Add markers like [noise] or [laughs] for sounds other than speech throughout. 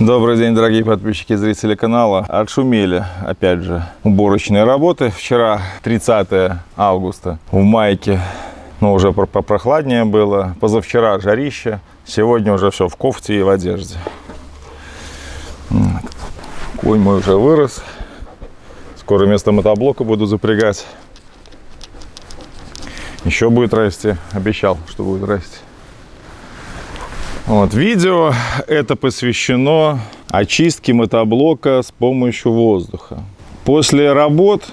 Добрый день, дорогие подписчики и зрители канала. Отшумели, опять же, уборочные работы. Вчера, 30 августа, в майке, но уже попрохладнее было. Позавчера жарище. Сегодня уже все в кофте и в одежде. Конь мой уже вырос. Скоро вместо мотоблока буду запрягать. Еще будет расти. Обещал, что будет расти. Вот, видео это посвящено очистке мотоблока с помощью воздуха. После работ,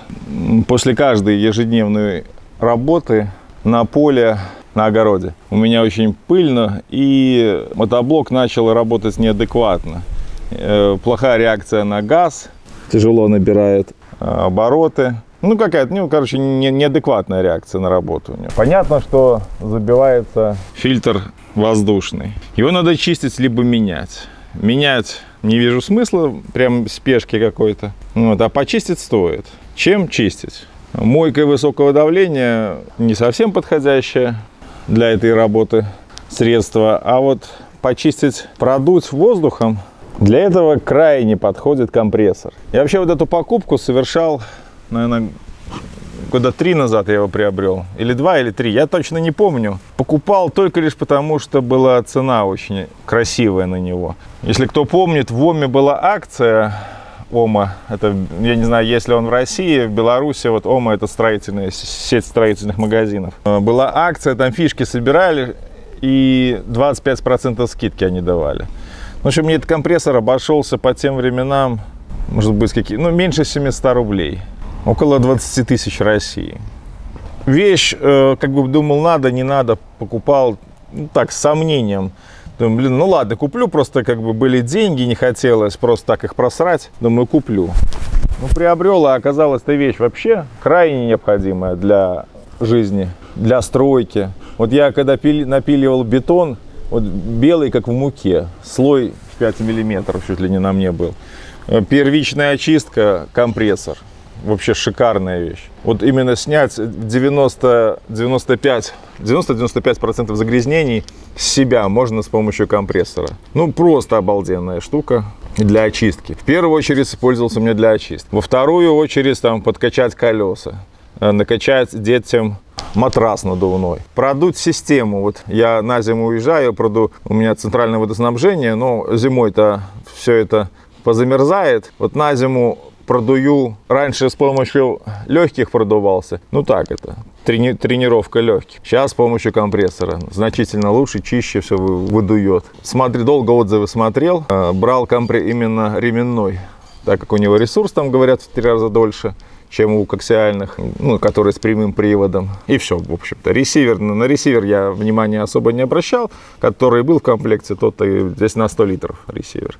после каждой ежедневной работы на поле, на огороде, у меня очень пыльно, и мотоблок начал работать неадекватно. Э, плохая реакция на газ, тяжело набирает э, обороты. Ну, какая-то, ну, короче, не, неадекватная реакция на работу у него. Понятно, что забивается фильтр воздушный. Его надо чистить либо менять. Менять не вижу смысла, прям спешки какой-то. Вот, а почистить стоит. Чем чистить? Мойка высокого давления не совсем подходящая для этой работы средство. А вот почистить, продуть воздухом, для этого крайне подходит компрессор. Я вообще вот эту покупку совершал, наверное, года три назад я его приобрел. Или два, или три, я точно не помню. Покупал только лишь потому, что была цена очень красивая на него. Если кто помнит, в ОМе была акция ОМА. Это, я не знаю, если он в России, в Беларуси, вот ОМА это строительная сеть строительных магазинов. Э, была акция, там фишки собирали, и 25% скидки они давали. В общем, мне этот компрессор обошелся по тем временам, может быть, какие, ну, меньше 700 рублей около 20 тысяч России. Вещь, э, как бы думал, надо, не надо, покупал, ну, так, с сомнением. Думаю, блин, ну ладно, куплю, просто как бы были деньги, не хотелось просто так их просрать. Думаю, куплю. Ну, приобрел, а оказалась эта вещь вообще крайне необходимая для жизни, для стройки. Вот я когда пили, напиливал бетон, вот белый, как в муке, слой 5 миллиметров чуть ли не на мне был. Первичная очистка, компрессор вообще шикарная вещь. Вот именно снять 90, 95, 90-95% загрязнений с себя можно с помощью компрессора. Ну, просто обалденная штука для очистки. В первую очередь использовался мне для очистки. Во вторую очередь там подкачать колеса, э, накачать детям матрас надувной. Продуть систему. Вот я на зиму уезжаю, проду, у меня центральное водоснабжение, но зимой-то все это позамерзает. Вот на зиму продую. Раньше с помощью легких продувался. Ну так это, трени тренировка легких. Сейчас с помощью компрессора. Значительно лучше, чище все выдует. Смотри, долго отзывы смотрел. Э, брал компре именно ременной. Так как у него ресурс, там говорят, в три раза дольше чем у коксиальных, ну, которые с прямым приводом. И все, в общем-то. Ресивер, на ресивер я внимания особо не обращал. Который был в комплекте, тот и здесь на 100 литров ресивер.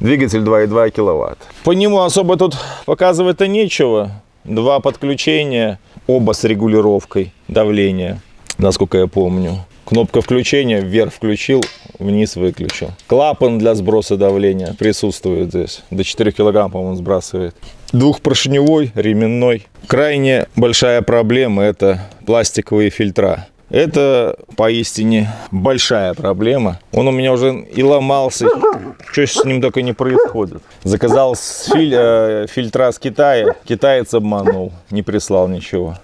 Двигатель 2,2 киловатт. По нему особо тут показывать-то нечего. Два подключения, оба с регулировкой давления, насколько я помню. Кнопка включения, вверх включил, вниз выключил. Клапан для сброса давления присутствует здесь. До 4 килограмм, по-моему, сбрасывает. Двухпоршневой, ременной. Крайне большая проблема – это пластиковые фильтра. Это поистине большая проблема. Он у меня уже и ломался, что с ним только не происходит. Заказал филь, э, фильтра с Китая, китаец обманул, не прислал ничего.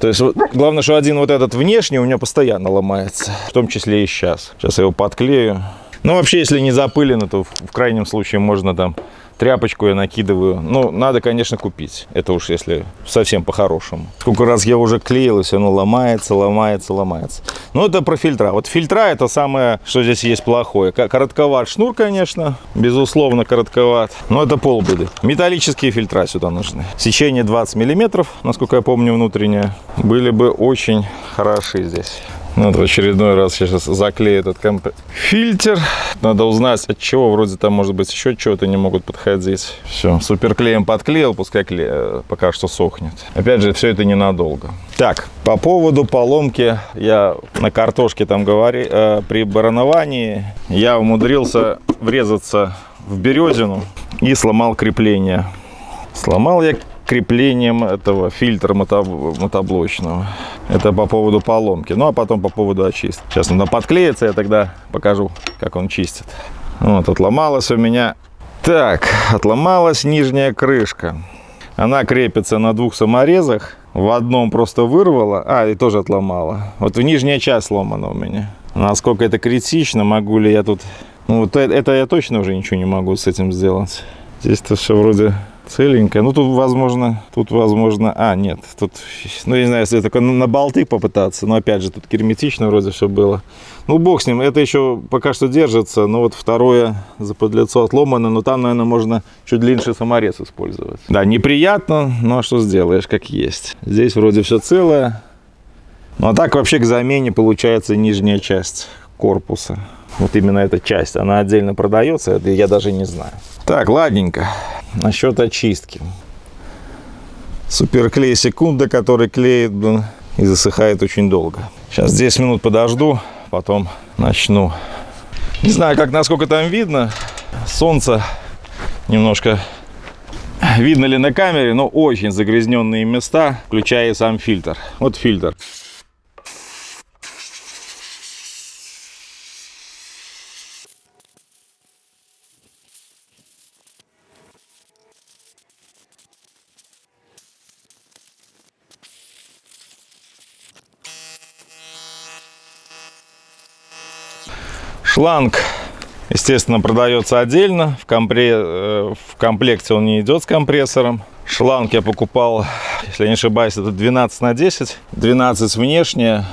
То есть, вот, главное, что один вот этот внешний у меня постоянно ломается, в том числе и сейчас. Сейчас я его подклею. Ну, вообще, если не запылено, то в, в крайнем случае можно там тряпочку я накидываю. Ну, надо, конечно, купить. Это уж если совсем по-хорошему. Сколько раз я уже клеил, и все оно ломается, ломается, ломается. Ну, это про фильтра. Вот фильтра это самое, что здесь есть плохое. Коротковат шнур, конечно, безусловно коротковат. Но это полбеды. Металлические фильтра сюда нужны. Сечение 20 миллиметров, насколько я помню, внутреннее. Были бы очень хороши здесь. Ну, вот в очередной раз сейчас заклею этот комп... фильтр. Надо узнать, от чего. Вроде там, может быть, еще чего-то не могут подходить. Все, суперклеем подклеил, пускай кле... Э, пока что сохнет. Опять же, все это ненадолго. Так, по поводу поломки, я на картошке там говорил, э, при барановании я умудрился врезаться в березину и сломал крепление. Сломал я креплением этого фильтра мотоблочного. Это по поводу поломки. Ну, а потом по поводу очистки. Сейчас надо подклеиться, я тогда покажу, как он чистит. Вот, отломалась у меня Так, отломалась нижняя крышка. Она крепится на двух саморезах. В одном просто вырвала, а, и тоже отломала. Вот в нижняя часть сломана у меня. Насколько это критично, могу ли я тут... Ну, вот это, это я точно уже ничего не могу с этим сделать. Здесь-то все вроде целенькая. Ну, тут, возможно, тут, возможно... А, нет, тут, ну, я не знаю, если только на болты попытаться, но, опять же, тут герметично вроде все было. Ну, бог с ним, это еще пока что держится, но вот второе заподлицо отломано, но там, наверное, можно чуть длиннее саморез использовать. Да, неприятно, но что сделаешь, как есть. Здесь вроде все целое. Ну, а так вообще к замене получается нижняя часть корпуса. Вот именно эта часть, она отдельно продается, я даже не знаю. Так, ладненько. Насчет очистки. Суперклей секунда, который клеит, блин, и засыхает очень долго. Сейчас 10 минут подожду, потом начну. Не знаю, как насколько там видно. Солнце немножко видно ли на камере, но очень загрязненные места, включая и сам фильтр. Вот фильтр. Шланг, естественно, продается отдельно. В, компре... Э, в комплекте он не идет с компрессором. Шланг я покупал, если не ошибаюсь, это 12 на 10. 12 внешняя,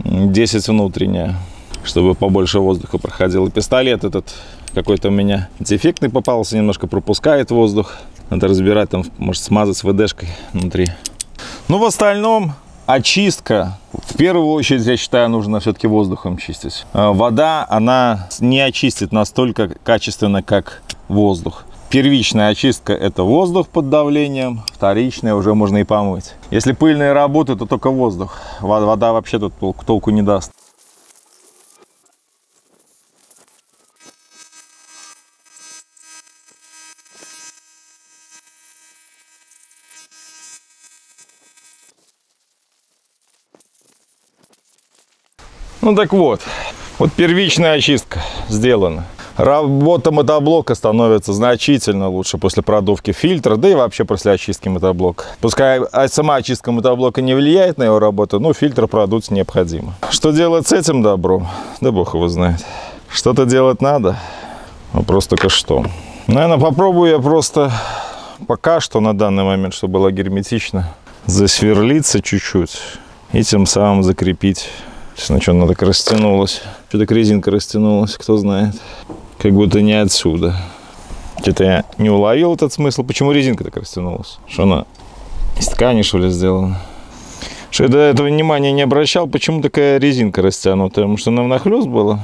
10 внутренняя, чтобы побольше воздуха проходило. Пистолет этот какой-то у меня дефектный попался, немножко пропускает воздух. Надо разбирать, там, может, смазать ВДшкой внутри. Ну, в остальном очистка. В первую очередь, я считаю, нужно все-таки воздухом чистить. А, вода, она не очистит настолько качественно, как воздух. Первичная очистка – это воздух под давлением, вторичная уже можно и помыть. Если пыльные работы, то только воздух. Вода вообще тут толку не даст. Ну так вот, вот первичная очистка сделана. Работа мотоблока становится значительно лучше после продувки фильтра, да и вообще после очистки мотоблока. Пускай сама очистка мотоблока не влияет на его работу, но фильтр продуть необходимо. Что делать с этим добром? Да бог его знает. Что-то делать надо, вопрос только что. Наверное, попробую я просто пока что на данный момент, чтобы было герметично, засверлиться чуть-чуть и тем самым закрепить Что она так растянулась. Что так резинка растянулась, кто знает. Как будто не отсюда. Что-то я не уловил этот смысл. Почему резинка так растянулась? Что она из ткани, что ли, сделана? Что я до этого внимания не обращал, почему такая резинка растянутая? Потому что она внахлёст была?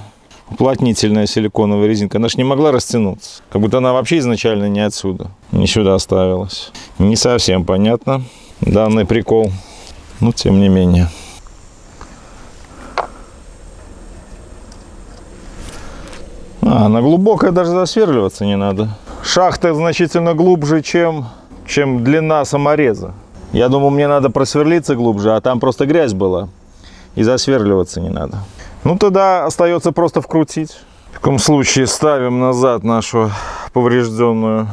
Уплотнительная силиконовая резинка. Она же не могла растянуться. Как будто она вообще изначально не отсюда. Не сюда оставилась. Не совсем понятно данный прикол. Но тем не менее. А, на глубокое даже засверливаться не надо. Шахта значительно глубже, чем, чем длина самореза. Я думал, мне надо просверлиться глубже, а там просто грязь была. И засверливаться не надо. Ну, тогда остается просто вкрутить. В таком случае ставим назад нашу поврежденную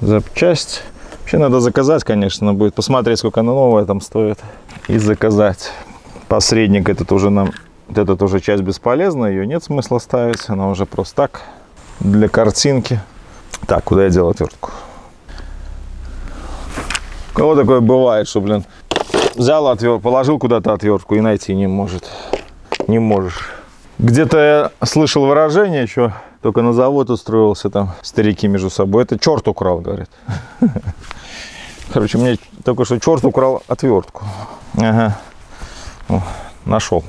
запчасть. Вообще надо заказать, конечно, будет посмотреть, сколько она новая там стоит. И заказать. Посредник этот уже нам вот эта тоже часть бесполезна, ее нет смысла ставить, она уже просто так, для картинки. Так, куда я делал отвертку? У кого такое бывает, что, блин, взял отвертку, положил куда-то отвертку и найти не может. Не можешь. Где-то я слышал выражение еще, только на завод устроился там старики между собой. Это черт украл, говорит. [laughs] Короче, мне только что черт украл отвертку. Ага. О, нашел.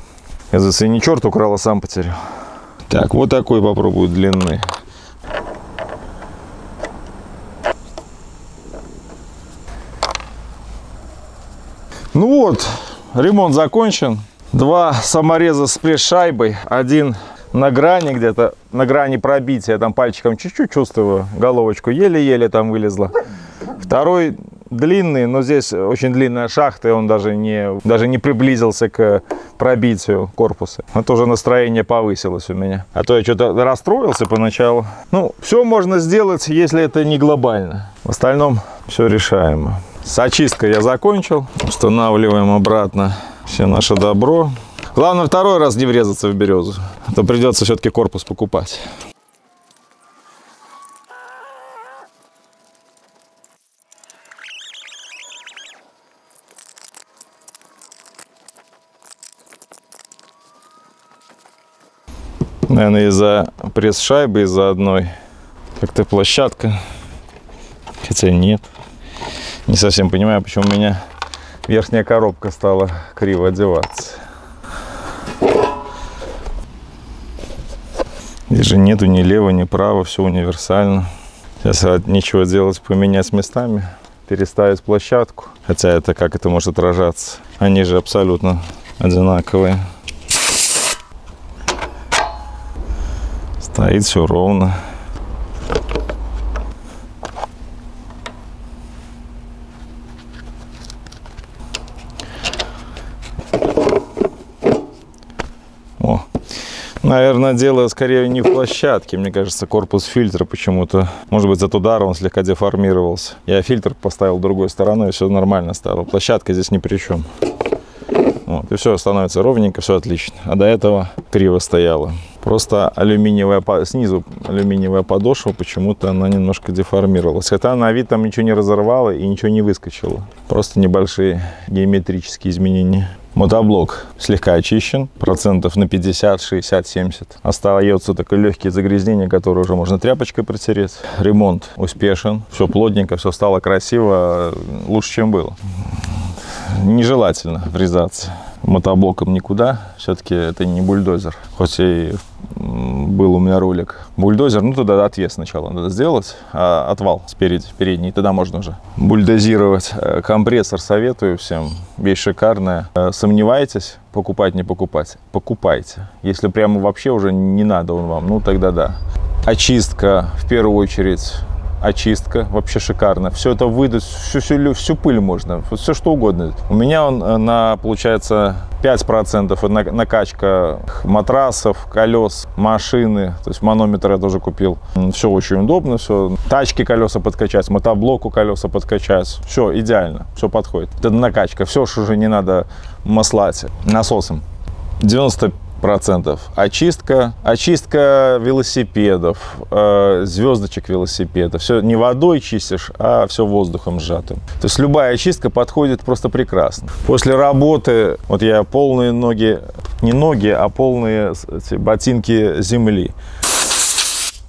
Оказывается, не черт украл, а сам потерял. Так, вот такой попробую длины. Ну вот, ремонт закончен. Два самореза с пресс-шайбой. Один на грани где-то, на грани пробития. Там пальчиком чуть-чуть чувствую. Головочку еле-еле там вылезла. Второй длинный, но здесь очень длинная шахта, и он даже не, даже не приблизился к пробитию корпуса. Это уже настроение повысилось у меня. А то я что-то расстроился поначалу. Ну, все можно сделать, если это не глобально. В остальном все решаемо. С очисткой я закончил. Устанавливаем обратно все наше добро. Главное второй раз не врезаться в березу. А то придется все-таки корпус покупать. Наверное, из-за пресс-шайбы, из-за одной. Как-то площадка. Хотя нет. Не совсем понимаю, почему у меня верхняя коробка стала криво одеваться. Здесь же нету ни лево, ни право, все универсально. Сейчас нечего делать, поменять местами, переставить площадку. Хотя это как это может отражаться? Они же абсолютно одинаковые. Стоит все ровно. О, наверное, дело скорее не в площадке. Мне кажется, корпус фильтра почему-то, может быть, от удара он слегка деформировался. Я фильтр поставил другой стороной, все нормально стало. Площадка здесь ни при чем. Вот, и все становится ровненько, все отлично. А до этого криво стояло. Просто алюминиевая, снизу алюминиевая подошва, почему-то она немножко деформировалась. Хотя на вид там ничего не разорвало и ничего не выскочило. Просто небольшие геометрические изменения. Мотоблок слегка очищен, процентов на 50, 60, 70. Остается только легкие загрязнения, которые уже можно тряпочкой протереть. Ремонт успешен, все плотненько, все стало красиво, лучше, чем было нежелательно врезаться мотоблоком никуда. Все-таки это не бульдозер. Хоть и был у меня ролик бульдозер, ну туда отвес сначала надо сделать, а отвал спереди, передний, тогда можно уже бульдозировать. Э, компрессор советую всем, вещь шикарная. Э, сомневаетесь, покупать, не покупать? Покупайте. Если прямо вообще уже не надо он вам, ну тогда да. Очистка в первую очередь очистка, вообще шикарно. Все это выдать, всю, всю, всю пыль можно, все что угодно. У меня он э, на, получается, 5% накачка матрасов, колес, машины. То есть манометр я тоже купил. Все очень удобно, все. Тачки колеса подкачать, мотоблоку колеса подкачать. Все идеально, все подходит. Это накачка, все, что уже не надо маслать насосом. 95 процентов. Очистка, очистка велосипедов, э, звездочек велосипеда. Все не водой чистишь, а все воздухом сжатым. То есть любая очистка подходит просто прекрасно. После работы, вот я полные ноги, не ноги, а полные эти, ботинки земли.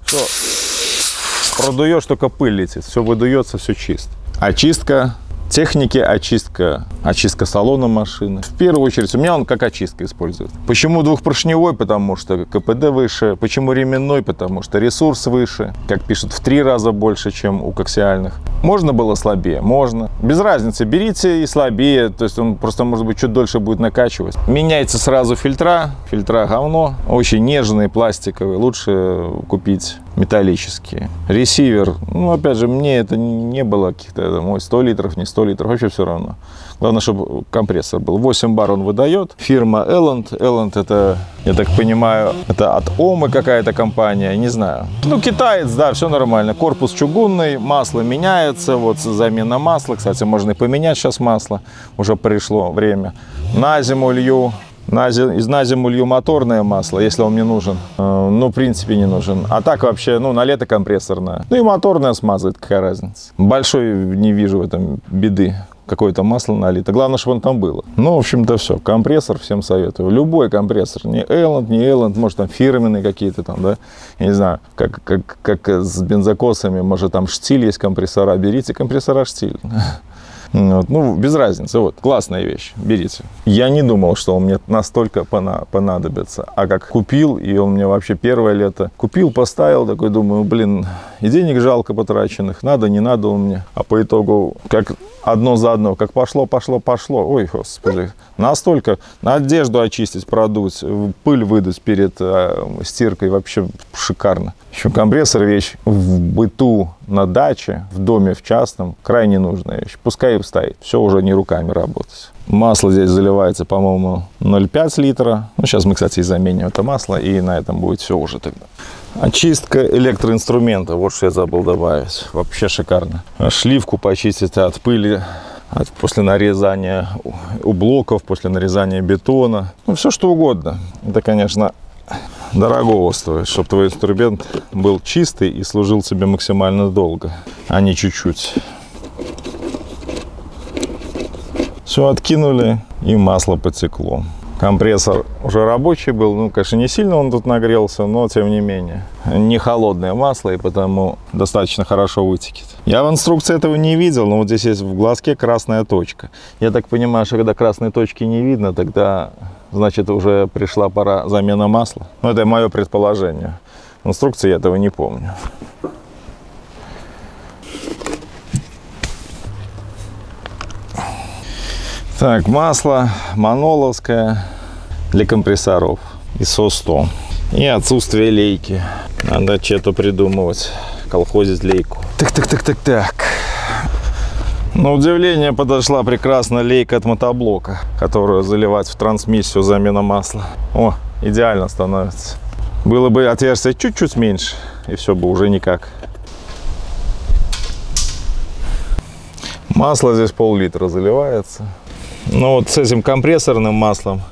Все, продуешь, только пыль летит. Все выдуется, все чисто. Очистка техники очистка, очистка салона машины. В первую очередь у меня он как очистка использует. Почему двухпоршневой? Потому что КПД выше. Почему ременной? Потому что ресурс выше. Как пишут, в три раза больше, чем у коксиальных. Можно было слабее? Можно. Без разницы. Берите и слабее. То есть он просто, может быть, чуть дольше будет накачивать. Меняйте сразу фильтра. Фильтра говно. Очень нежные, пластиковые. Лучше купить металлические. Ресивер, ну, опять же, мне это не было каких-то, мой 100 литров, не 100 литров, вообще все равно. Главное, чтобы компрессор был. 8 бар он выдает. Фирма Элленд. Элленд это, я так понимаю, это от Омы какая-то компания, не знаю. Ну, китаец, да, все нормально. Корпус чугунный, масло меняется, вот замена масла. Кстати, можно и поменять сейчас масло, уже пришло время. На зиму лью на зим, из на зиму лью моторное масло, если он мне нужен. Э, ну, в принципе, не нужен. А так вообще, ну, на лето компрессорное. Ну и моторное смазывает, какая разница. Большой не вижу в этом беды какое-то масло налито. Главное, чтобы он там было. Ну, в общем-то, все. Компрессор всем советую. Любой компрессор. Не Элленд, не Элленд. Может, там фирменные какие-то там, да. Я не знаю, как, как, как с бензокосами. Может, там штиль есть компрессора. Берите компрессора штиль. [laughs] Вот, ну, без разницы. Вот, классная вещь, берите. Я не думал, что он мне настолько понадобится. А как купил, и он мне вообще первое лето купил, поставил, такой думаю, блин, и денег жалко потраченных, надо, не надо он мне. А по итогу, как одно за одно, как пошло, пошло, пошло. Ой, господи, настолько на одежду очистить, продуть, пыль выдать перед э, стиркой, вообще шикарно. Еще компрессор вещь в быту на даче, в доме, в частном, крайне нужная вещь. Пускай и стоит. Все уже не руками работать. Масло здесь заливается, по-моему, 0,5 литра. Ну, сейчас мы, кстати, и заменим это масло, и на этом будет все уже тогда. Очистка электроинструмента. Вот что я забыл добавить. Вообще шикарно. Шливку почистить от пыли, от, после нарезания у блоков, после нарезания бетона. Ну, все что угодно. Это, конечно, дорогого стоит, чтобы твой инструмент был чистый и служил тебе максимально долго, а не чуть-чуть. Все откинули и масло потекло. Компрессор уже рабочий был, ну, конечно, не сильно он тут нагрелся, но тем не менее. Не холодное масло, и потому достаточно хорошо вытекет. Я в инструкции этого не видел, но вот здесь есть в глазке красная точка. Я так понимаю, что когда красной точки не видно, тогда, значит, уже пришла пора замена масла. Ну, это мое предположение. Инструкции я этого не помню. Так, масло маноловское для компрессоров ИСО-100. И отсутствие лейки. Надо что-то придумывать. Колхозить лейку. Так, так, так, так, так. На удивление подошла прекрасно лейка от мотоблока, которую заливать в трансмиссию замена масла. О, идеально становится. Было бы отверстие чуть-чуть меньше, и все бы уже никак. Масло здесь пол-литра заливается. Но вот с этим компрессорным маслом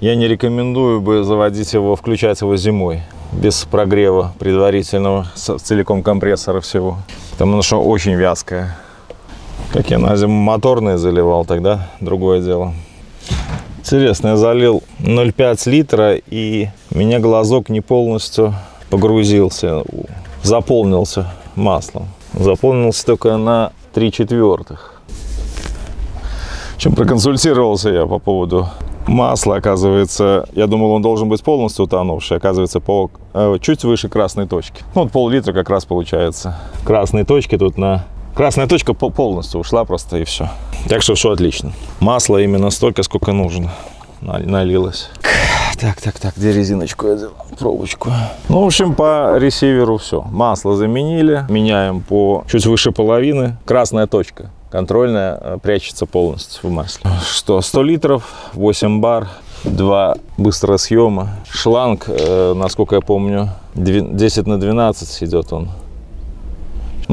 я не рекомендую бы заводить его, включать его зимой без прогрева предварительного целиком компрессора всего. Потому что очень вязкое. Как я на зиму моторные заливал, тогда другое дело. Интересно, я залил 0,5 литра, и меня глазок не полностью погрузился, заполнился маслом. Заполнился только на 3 четвертых. Общем, проконсультировался я по поводу масла, оказывается, я думал, он должен быть полностью утонувший, оказывается, по э, чуть выше красной точки. Ну, вот пол-литра как раз получается. Красные точки тут на... Красная точка полностью ушла просто и все. Так что все отлично. Масло именно столько, сколько нужно налилось. Так, так, так, где резиночку я взял? Пробочку. Ну, в общем, по ресиверу все. Масло заменили. Меняем по чуть выше половины. Красная точка контрольная э, прячется полностью в масле. Что, 100 литров, 8 бар, 2 быстросъема. Шланг, э, насколько я помню, 10 на 12 идет он.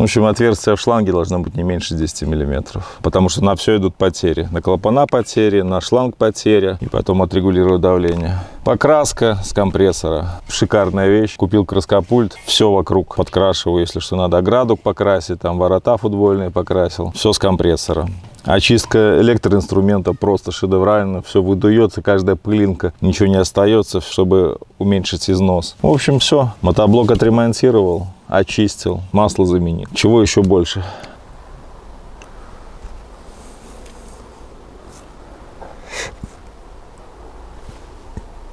В общем, отверстие в шланге должно быть не меньше 10 миллиметров, потому что на все идут потери. На клапана потери, на шланг потеря, и потом отрегулировать давление. Покраска с компрессора. Шикарная вещь. Купил краскопульт, все вокруг подкрашиваю, если что надо. Ограду покрасить, там ворота футбольные покрасил. Все с компрессора. Очистка электроинструмента просто шедеврально. Все выдуется, каждая пылинка, ничего не остается, чтобы уменьшить износ. В общем, все. Мотоблок отремонтировал очистил, масло заменил. Чего еще больше?